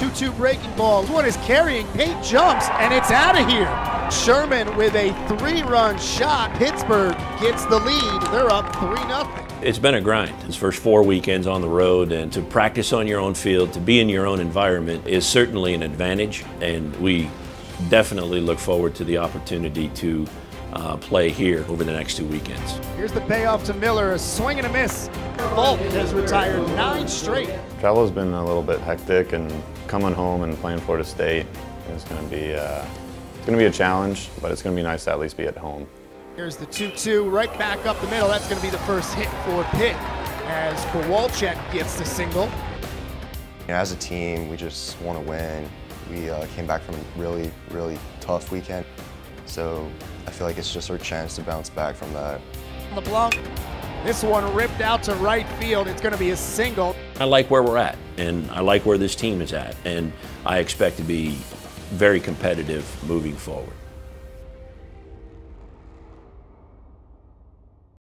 2-2 breaking balls. One is carrying, Pate jumps, and it's out of here. Sherman with a three-run shot. Pittsburgh gets the lead. They're up 3-0. It's been a grind. His first four weekends on the road and to practice on your own field, to be in your own environment is certainly an advantage and we definitely look forward to the opportunity to uh, play here over the next two weekends. Here's the payoff to Miller, a swing and a miss. Bolt has retired nine straight. Travel has been a little bit hectic, and coming home and playing Florida State is going to be uh, it's going to be a challenge, but it's going to be nice to at least be at home. Here's the 2-2 right back up the middle. That's going to be the first hit for Pitt as Kowalczyk gets the single. As a team, we just want to win. We uh, came back from a really, really tough weekend. So I feel like it's just our chance to bounce back from that. LeBlanc, this one ripped out to right field. It's going to be a single. I like where we're at, and I like where this team is at, and I expect to be very competitive moving forward.